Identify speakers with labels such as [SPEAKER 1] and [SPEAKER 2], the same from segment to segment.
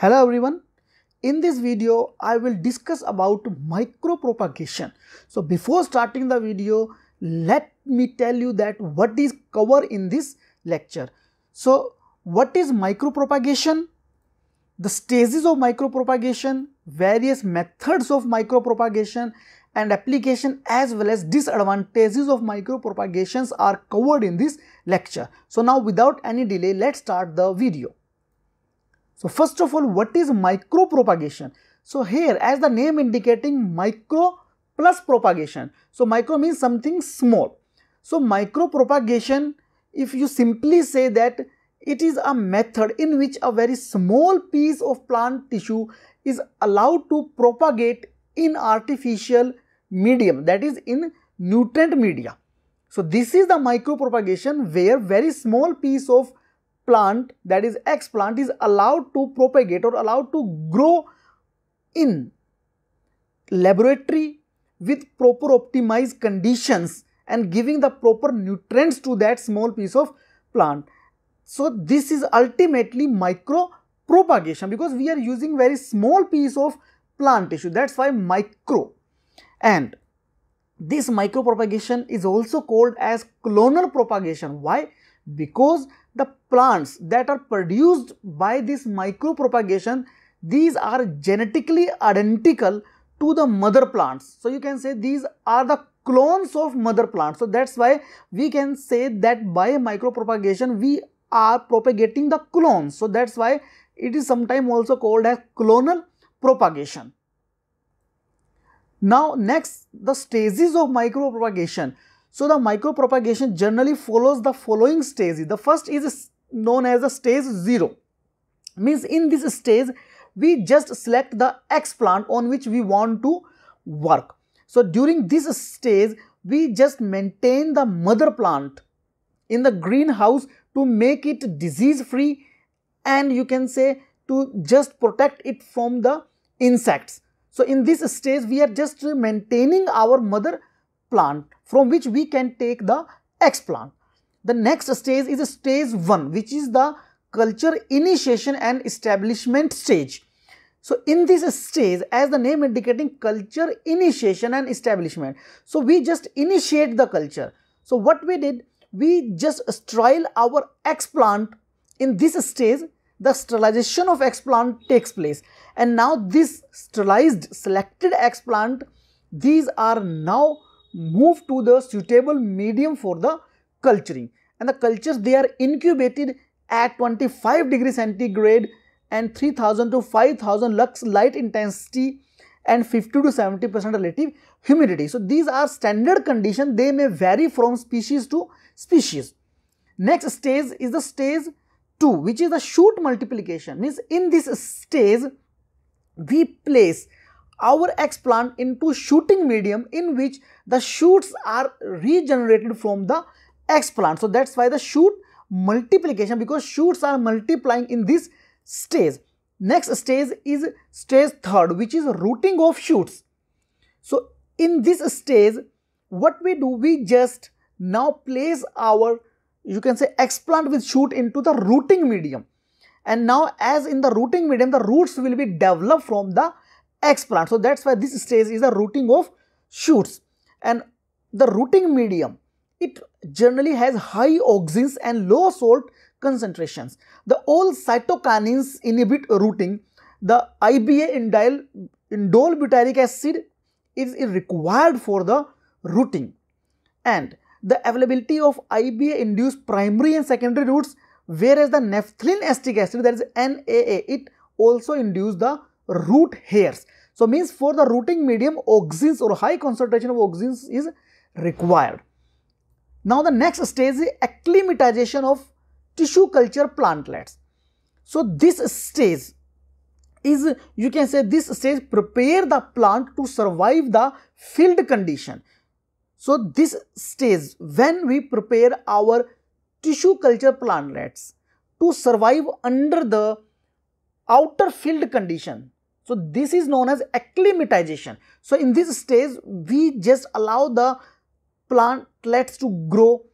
[SPEAKER 1] Hello everyone. In this video, I will discuss about micropropagation. So before starting the video, let me tell you that what is covered in this lecture. So what is micropropagation? The stages of micropropagation, various methods of micropropagation and application as well as disadvantages of micropropagations are covered in this lecture. So now without any delay, let's start the video. So first of all, what is micropropagation? So here as the name indicating micro plus propagation. So micro means something small. So micropropagation, if you simply say that it is a method in which a very small piece of plant tissue is allowed to propagate in artificial medium that is in nutrient media. So this is the micropropagation where very small piece of plant that is explant is allowed to propagate or allowed to grow in laboratory with proper optimized conditions and giving the proper nutrients to that small piece of plant. So this is ultimately micro propagation because we are using very small piece of plant tissue. That's why micro. And this micro propagation is also called as clonal propagation. Why because the plants that are produced by this micropropagation, these are genetically identical to the mother plants. So you can say these are the clones of mother plants. So that's why we can say that by micropropagation we are propagating the clones. So that's why it is sometimes also called as clonal propagation. Now next the stages of micropropagation. So the micropropagation generally follows the following stages. The first is known as the stage 0. Means in this stage, we just select the explant on which we want to work. So during this stage, we just maintain the mother plant in the greenhouse to make it disease free and you can say to just protect it from the insects. So in this stage, we are just maintaining our mother plant from which we can take the explant. The next stage is stage 1 which is the culture initiation and establishment stage. So in this stage as the name indicating culture initiation and establishment. So we just initiate the culture. So what we did we just sterile our explant in this stage the sterilization of explant takes place and now this sterilized selected explant these are now move to the suitable medium for the culturing and the cultures they are incubated at 25 degree centigrade and 3000 to 5000 lux light intensity and 50 to 70 percent relative humidity. So these are standard conditions they may vary from species to species. Next stage is the stage 2 which is the shoot multiplication means in this stage we place our explant into shooting medium in which the shoots are regenerated from the explant. So that's why the shoot multiplication because shoots are multiplying in this stage. Next stage is stage third which is rooting of shoots. So in this stage what we do we just now place our you can say explant with shoot into the rooting medium and now as in the rooting medium the roots will be developed from the explant. So that's why this stage is the rooting of shoots and the rooting medium it generally has high auxins and low salt concentrations. The all cytokinins inhibit rooting. The IBA indole, indole butyric acid is required for the rooting and the availability of IBA induced primary and secondary roots whereas the naphthalene acetic acid that is NAA it also induces the root hairs. So means for the rooting medium auxins or high concentration of auxins is required. Now the next stage is acclimatization of tissue culture plantlets. So this stage is you can say this stage prepare the plant to survive the field condition. So this stage when we prepare our tissue culture plantlets to survive under the outer field condition so this is known as acclimatization. So in this stage, we just allow the plantlets to grow.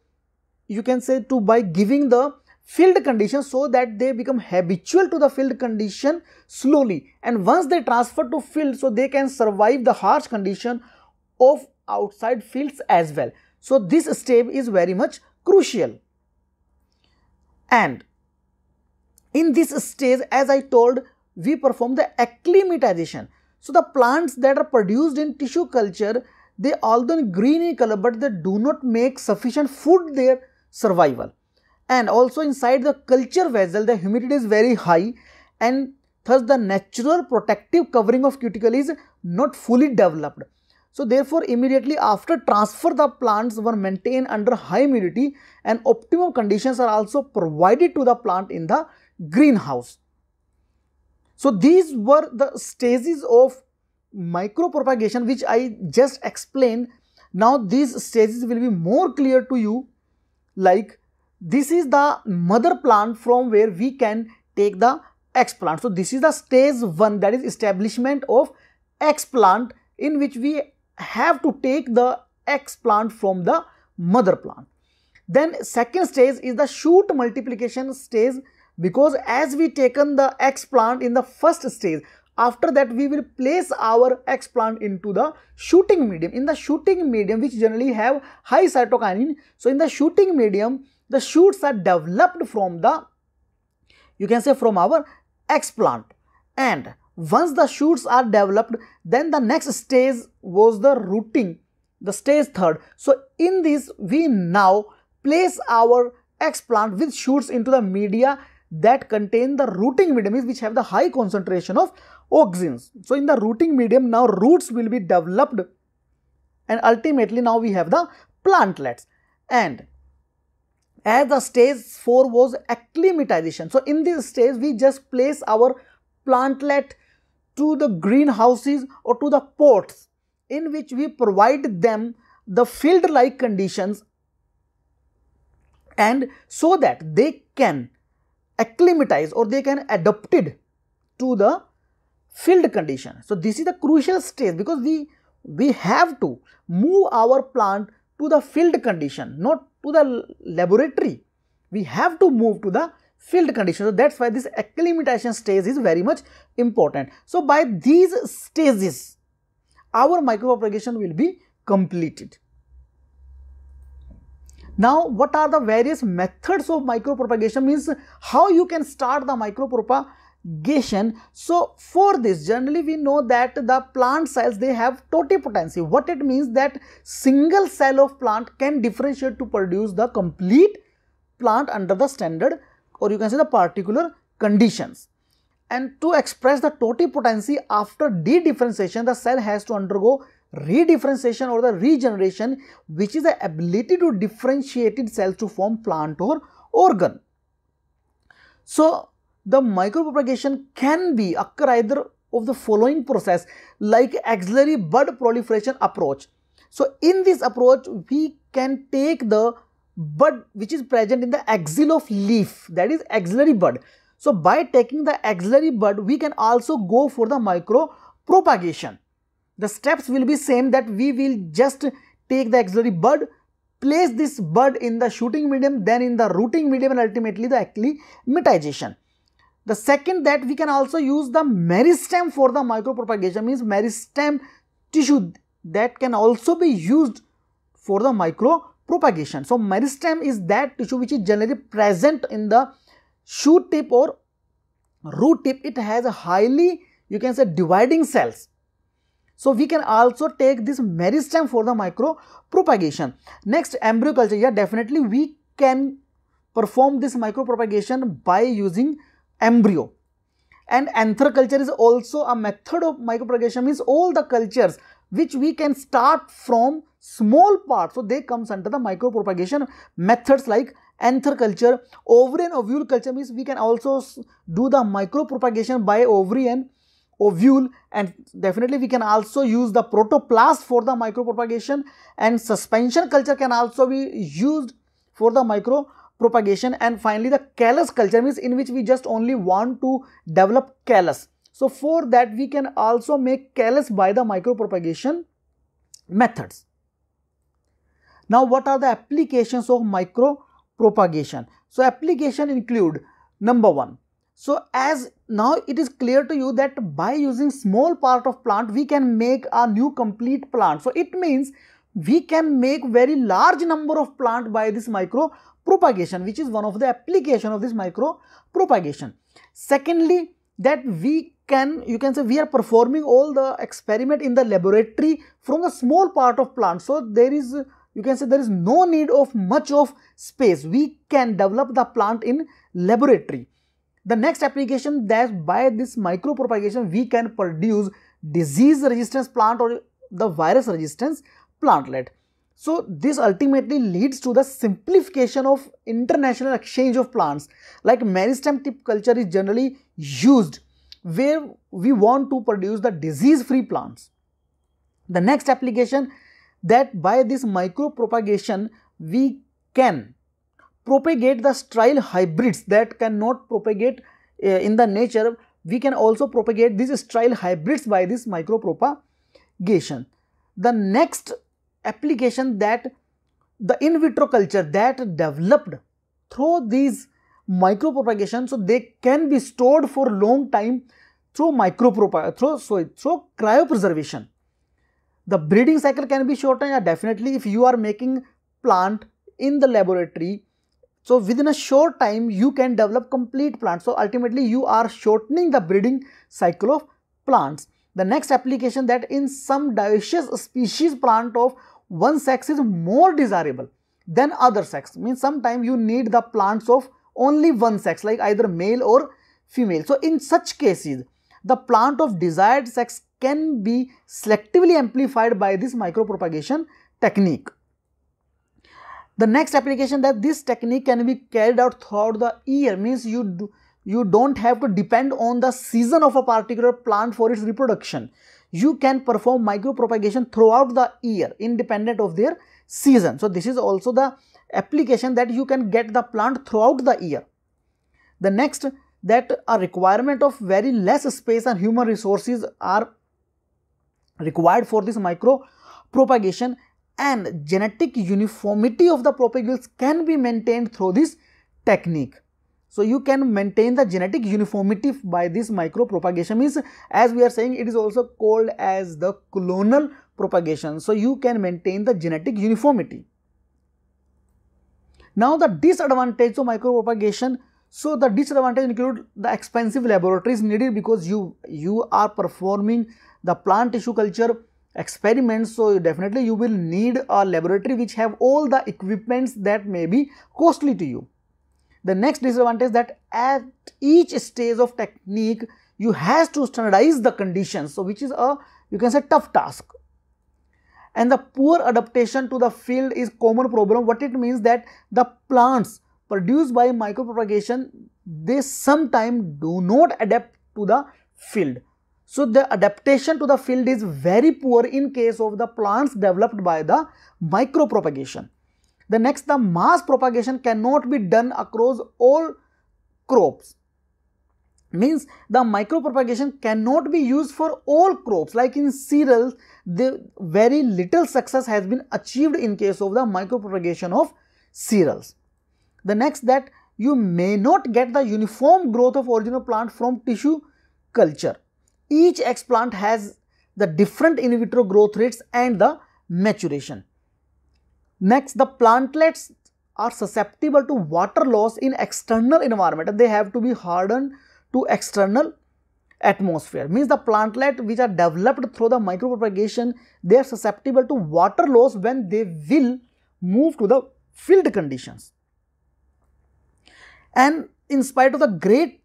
[SPEAKER 1] You can say to by giving the field condition so that they become habitual to the field condition slowly and once they transfer to field so they can survive the harsh condition of outside fields as well. So this step is very much crucial. And in this stage as I told we perform the acclimatization. So the plants that are produced in tissue culture they although green in color but they do not make sufficient food their survival and also inside the culture vessel the humidity is very high and thus the natural protective covering of cuticle is not fully developed. So therefore immediately after transfer the plants were maintained under high humidity and optimum conditions are also provided to the plant in the greenhouse. So these were the stages of micropropagation which I just explained. Now these stages will be more clear to you like this is the mother plant from where we can take the explant. So this is the stage 1 that is establishment of explant in which we have to take the explant from the mother plant. Then second stage is the shoot multiplication stage because as we taken the explant in the first stage after that, we will place our explant into the shooting medium. In the shooting medium, which generally have high cytokinin. So, in the shooting medium, the shoots are developed from the, you can say from our explant. And once the shoots are developed, then the next stage was the rooting, the stage third. So, in this, we now place our explant with shoots into the media that contain the rooting medium which have the high concentration of auxins. So in the rooting medium now roots will be developed and ultimately now we have the plantlets and as the stage 4 was acclimatization. So in this stage we just place our plantlet to the greenhouses or to the pots in which we provide them the field like conditions and so that they can acclimatize or they can adapted to the field condition. So this is the crucial stage because we we have to move our plant to the field condition, not to the laboratory. We have to move to the field condition. So that's why this acclimatization stage is very much important. So by these stages, our micropropagation will be completed. Now, what are the various methods of micropropagation means how you can start the micropropagation propagation. So for this generally we know that the plant cells they have totipotency. What it means that single cell of plant can differentiate to produce the complete plant under the standard or you can say the particular conditions. And to express the totipotency after de-differentiation the cell has to undergo redifferentiation or the regeneration which is the ability to differentiated cells to form plant or organ. So the micropropagation can be occur either of the following process like axillary bud proliferation approach. So in this approach we can take the bud which is present in the axil of leaf that is axillary bud. So by taking the axillary bud we can also go for the micropropagation. The steps will be same that we will just take the axillary bud place this bud in the shooting medium then in the rooting medium and ultimately the acclimatization. The second that we can also use the meristem for the micropropagation means meristem tissue that can also be used for the micropropagation. So meristem is that tissue which is generally present in the shoot tip or root tip. It has a highly you can say dividing cells. So we can also take this meristem for the micro propagation. Next embryo culture, yeah definitely we can perform this micro propagation by using embryo. And anther culture is also a method of micro propagation means all the cultures which we can start from small parts. So they comes under the micro propagation methods like anther culture, ovary and ovule culture means we can also do the micro propagation by ovary and ovule and definitely we can also use the protoplast for the micropropagation and suspension culture can also be used for the micro propagation and finally the callus culture means in which we just only want to develop callus. So for that we can also make callus by the micropropagation methods. Now what are the applications of micro propagation. So, application include number 1. So, as now it is clear to you that by using small part of plant we can make a new complete plant. So, it means we can make very large number of plant by this micro propagation which is one of the application of this micro propagation. Secondly, that we can you can say we are performing all the experiment in the laboratory from a small part of plant. So, there is you can say there is no need of much of space. We can develop the plant in laboratory. The next application that by this micropropagation we can produce disease resistance plant or the virus resistance plantlet. So, this ultimately leads to the simplification of international exchange of plants like meristem tip culture is generally used where we want to produce the disease free plants. The next application that by this micropropagation we can propagate the sterile hybrids that cannot propagate uh, in the nature we can also propagate these sterile hybrids by this micropropagation. The next application that the in vitro culture that developed through these micropropagation so they can be stored for long time through micropropagation through so through cryopreservation the breeding cycle can be shortened yeah, definitely if you are making plant in the laboratory so within a short time you can develop complete plant so ultimately you are shortening the breeding cycle of plants. The next application that in some dioecious species plant of one sex is more desirable than other sex. Means sometimes you need the plants of only one sex like either male or female. So in such cases the plant of desired sex can be selectively amplified by this micropropagation technique the next application that this technique can be carried out throughout the year means you do, you don't have to depend on the season of a particular plant for its reproduction you can perform micropropagation throughout the year independent of their season. So, this is also the application that you can get the plant throughout the year. The next that a requirement of very less space and human resources are required for this micro propagation and genetic uniformity of the propagules can be maintained through this technique. So, you can maintain the genetic uniformity by this micropropagation means as we are saying it is also called as the clonal propagation. So, you can maintain the genetic uniformity. Now, the disadvantage of micropropagation so the disadvantage include the expensive laboratories needed because you you are performing the plant tissue culture experiments so definitely you will need a laboratory which have all the equipments that may be costly to you the next disadvantage that at each stage of technique, you has to standardize the conditions. So, which is a, you can say tough task. And the poor adaptation to the field is common problem. What it means that the plants produced by micropropagation, they sometimes do not adapt to the field. So, the adaptation to the field is very poor in case of the plants developed by the micropropagation. The next, the mass propagation cannot be done across all crops. Means the micropropagation cannot be used for all crops. Like in cereals, the very little success has been achieved in case of the micropropagation of cereals. The next that you may not get the uniform growth of original plant from tissue culture. Each explant has the different in vitro growth rates and the maturation. Next, the plantlets are susceptible to water loss in external environment. They have to be hardened to external atmosphere. Means the plantlet which are developed through the micropropagation, they are susceptible to water loss when they will move to the field conditions. And in spite of the great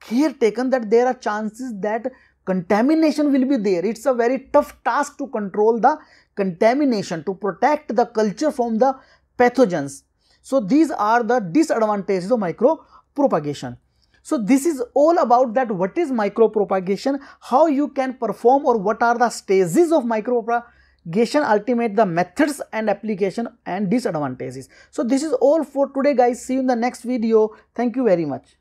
[SPEAKER 1] care taken that there are chances that contamination will be there. It's a very tough task to control the contamination, to protect the culture from the pathogens. So, these are the disadvantages of micropropagation. So, this is all about that what is micropropagation, how you can perform or what are the stages of micropropagation, ultimate the methods and application and disadvantages. So, this is all for today guys. See you in the next video. Thank you very much.